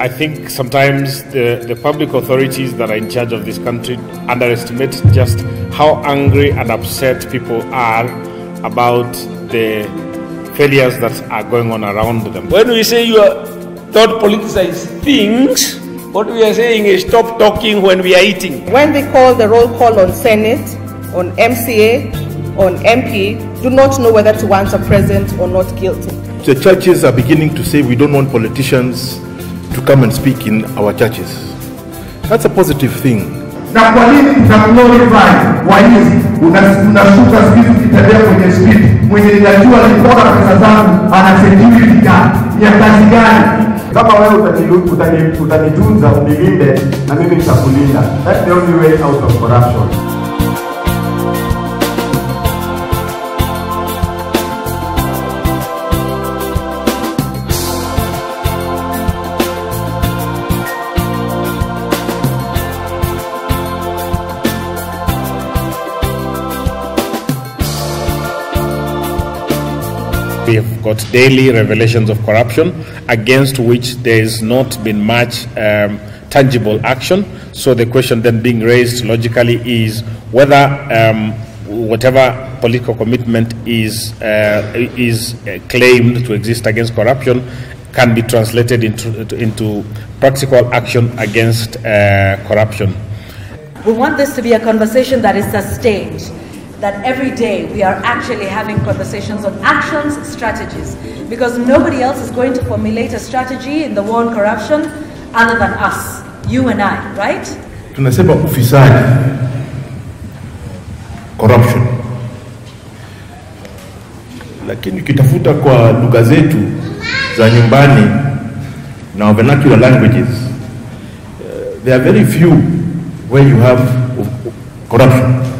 I think sometimes the, the public authorities that are in charge of this country underestimate just how angry and upset people are about the failures that are going on around them. When we say you are don't politicize things, what we are saying is stop talking when we are eating. When we call the roll call on Senate, on MCA, on MP, do not know whether to answer present or not guilty. The churches are beginning to say we don't want politicians to come and speak in our churches. That's a positive thing. na kwa nini tutaglorify waizi? Unashuka siku ukitembea kwenye street, mwenye inajua nilipora pesa zangu ana security ya kazi gani? Kama wewe utanitunza unilinde, na mimi nitakulinda. That's the only way out of corruption. Got daily revelations of corruption against which there has not been much um, tangible action. So the question then being raised logically is whether um, whatever political commitment is uh, is uh, claimed to exist against corruption can be translated into into practical action against uh, corruption. We want this to be a conversation that is sustained, that every day we are actually having conversations on actions, strategies, because nobody else is going to formulate a strategy in the war on corruption other than us, you and I, right? Tunasema ufisadi, corruption, lakini ukitafuta kwa lugha zetu za nyumbani na vernacular languages uh, there are very few where you have corruption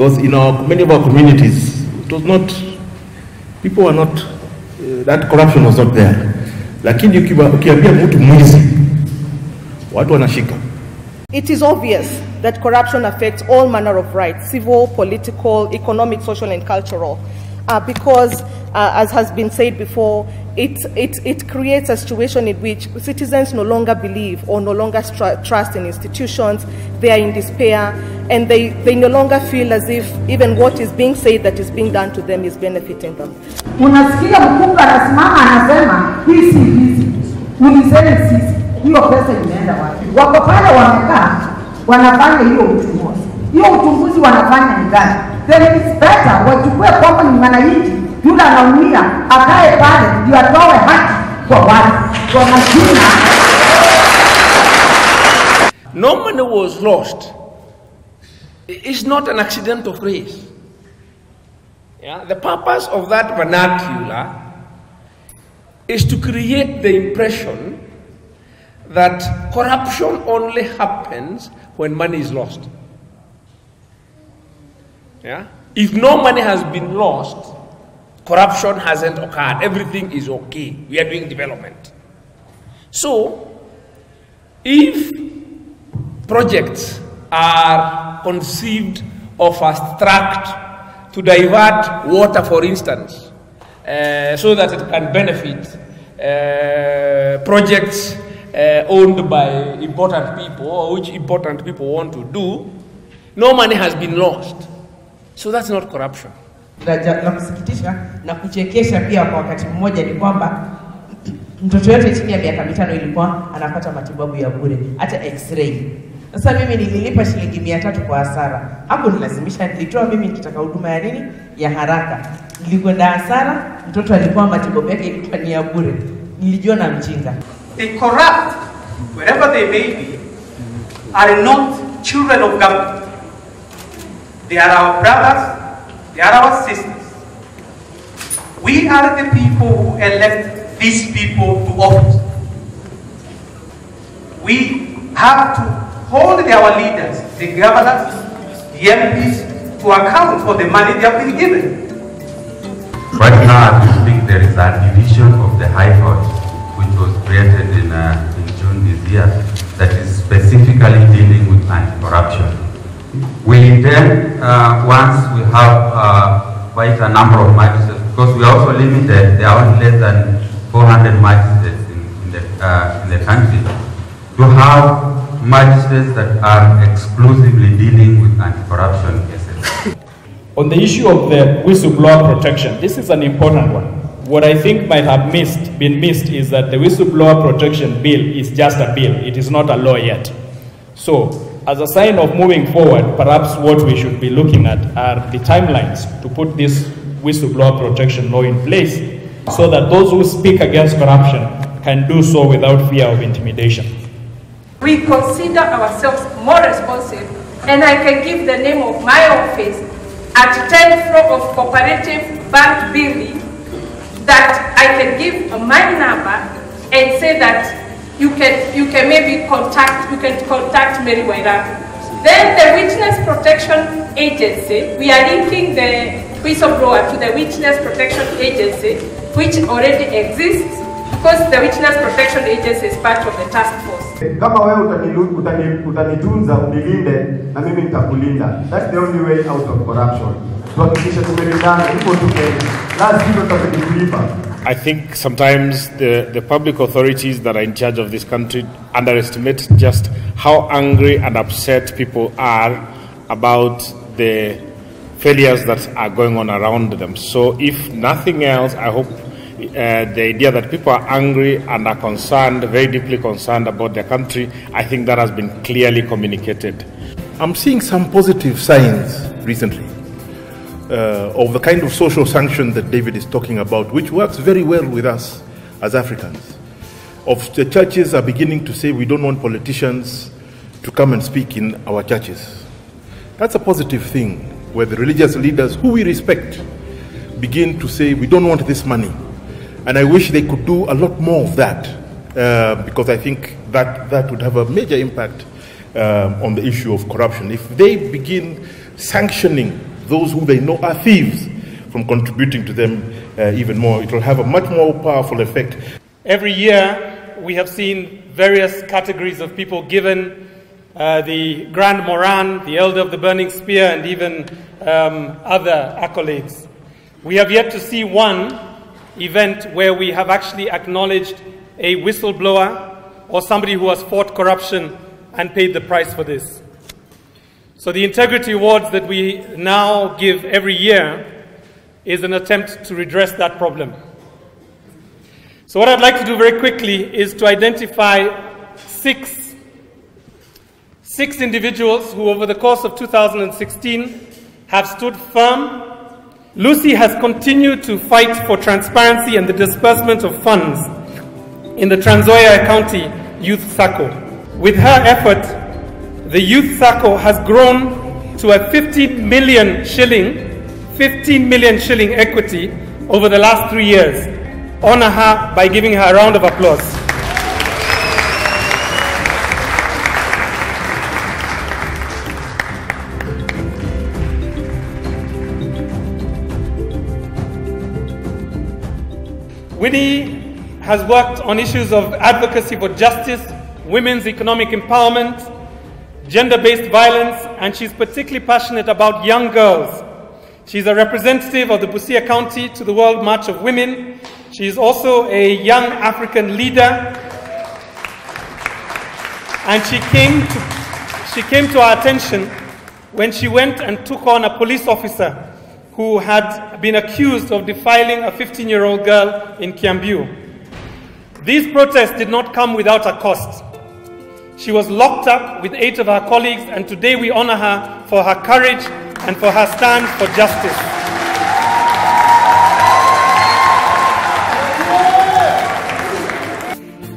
because in our many of our communities it was not people were not uh, that corruption was not there. Lakini ukiambia mtu mwizi watu wanashika. It is obvious that corruption affects all manner of rights civil, political, economic, social, and cultural. Uh, because, uh, as has been said before, it, it, it creates a situation in which citizens no longer believe or no longer trust in institutions, they are in despair, and they, they no longer feel as if even what is being said that is being done to them is benefiting them. Unasikia mkunga anasimama anasema hii si hizi, ulizeni sisi, hiyo pesa imeenda wapi? Wako pale wamekaa wanafanya hiyo uchunguzi, hiyo uchunguzi wanafanya ni gani? Then it's better wachukue kwamba ni mwananchi yule anaumia, akae pale ndio atoe haki kwa watu kwa majina No money was lost. It's not an accident of phrase. Yeah? The purpose of that vernacular is to create the impression that corruption only happens when money is lost. Yeah? If no money has been lost, corruption hasn't occurred. Everything is okay. We are doing development. So, if projects are conceived of a tract to divert water, for instance, uh, so that it can benefit uh, projects uh, owned by important people or which important people want to do, no money has been lost. So that's not corruption. la, kusikitisha na kuchekesha pia kwa wakati mmoja ni kwamba mtoto yote chini ya miaka mitano ilikuwa anapata matibabu ya bure hata x-ray sasa mimi nililipa shilingi mia tatu kwa hasara hapo nilazimisha nilitoa mimi nikitaka huduma ya nini ya haraka nilikwenda hasara mtoto alikuwa matibabu yake ilikuwa ni ya bure nilijiona mjinga The corrupt, wherever they may be, are not children of government. They are our brothers, they are our sisters. We are the people who elect these people to office. We have to hold our leaders, the governors, the MPs, to account for the money they have been given. Right now, we speak, there is a division of the High Court, which was created in, uh, in June this year, that is specifically dealing with anti-corruption. We intend, uh, once we have uh, quite a number of magistrates, because we are also limited, there are only less than 400 magistrates in, in the uh, in the country to have magistrates that are exclusively dealing with anti-corruption cases. On the issue of the whistleblower protection, this is an important one. What I think might have missed, been missed is that the whistleblower protection bill is just a bill. It is not a law yet. So, as a sign of moving forward, perhaps what we should be looking at are the timelines to put this whistleblower protection law in place so that those who speak against corruption can do so without fear of intimidation. We consider ourselves more responsive, and I can give the name of my office at 10th floor of Cooperative Bank Building that I can give my number and say that you can you can maybe contact you can contact Mary. Then the Witness Protection Agency, we are linking the whistleblower to the Witness Protection Agency, which already exists because the Witness Protection Agency is part of the task force. Kama wewe utanilu- utani- utanitunza unilinde na mimi nitakulinda. That's the only way out of corruption. Tuhakikishe tumelindana, hivyo tu Kenya. La sivyo tutakulipa. I think sometimes the, the public authorities that are in charge of this country underestimate just how angry and upset people are about the failures that are going on around them. So, if nothing else, I hope uh, the idea that people are angry and are concerned, very deeply concerned about their country, I think that has been clearly communicated. I'm seeing some positive signs recently uh, of the kind of social sanction that David is talking about, which works very well with us as Africans. Of the churches are beginning to say we don't want politicians to come and speak in our churches. That's a positive thing, where the religious leaders who we respect begin to say we don't want this money. And I wish they could do a lot more of that, uh, because I think that that would have a major impact um, on the issue of corruption. If they begin sanctioning those who they know are thieves from contributing to them uh, even more, it will have a much more powerful effect. Every year, we have seen various categories of people given uh, the Grand Moran, the Elder of the Burning Spear, and even um, other accolades. We have yet to see one event where we have actually acknowledged a whistleblower or somebody who has fought corruption and paid the price for this. So, the Integrity Awards that we now give every year is an attempt to redress that problem. So, what I'd like to do very quickly is to identify six, six individuals who, over the course of 2016, have stood firm. Lucy has continued to fight for transparency and the disbursement of funds in the Trans Nzoia County Youth Circle. With her effort, the Youth Circle has grown to a 15 million shilling, 15 million shilling equity over the last three years. Honor her by giving her a round of applause. Winnie has worked on issues of advocacy for justice, women's economic empowerment, gender based violence, and she's particularly passionate about young girls. She's a representative of the Busia County to the World March of Women. She is also a young African leader. And she came to, she came to our attention when she went and took on a police officer who had been accused of defiling a 15 year old girl in Kiambu. These protests did not come without a cost. She was locked up with eight of her colleagues, and today we honor her for her courage and for her stand for justice.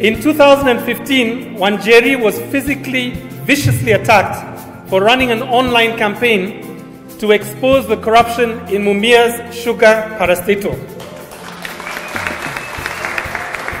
In 2015, Wanjeri was physically, viciously attacked for running an online campaign to expose the corruption in Mumias sugar parastatal.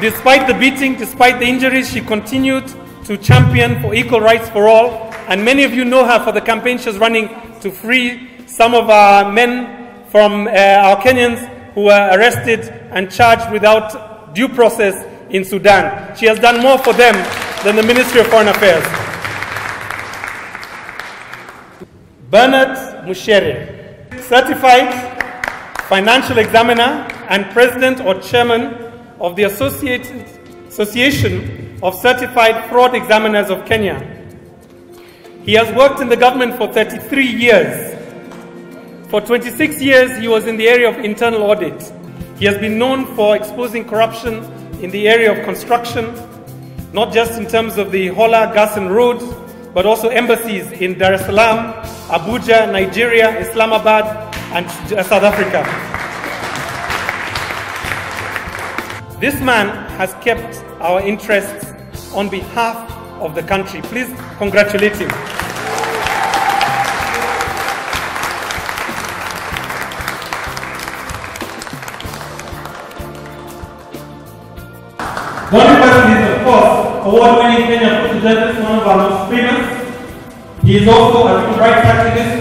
Despite the beating, despite the injuries, she continued to champion for equal rights for all. And many of you know her for the campaign she's running to free some of our men from uh, our Kenyans who were arrested and charged without due process in Sudan. She has done more for them than the Ministry of Foreign Affairs. Bernard Mushere, certified financial examiner and president or chairman of the Association of Certified Fraud Examiners of Kenya. He has worked in the government for 33 years. For 26 years, he was in the area of internal audit. He has been known for exposing corruption in the area of construction, not just in terms of the Hola Gas and Roads, but also embassies in Dar es Salaam, Abuja, Nigeria, Islamabad, and uh, South Africa. This man has kept our interests on behalf of the country. Please congratulate him. One person is, of course, award-winning Kenya Food Justice, one of our most famous. He is also a human rights activist.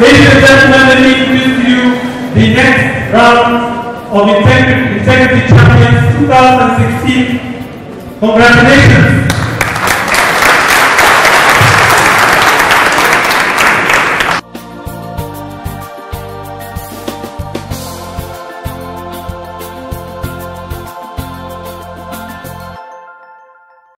Ladies and gentlemen, let me introduce to you the next round of Integrity, Integrity Champions 2016. Congratulations.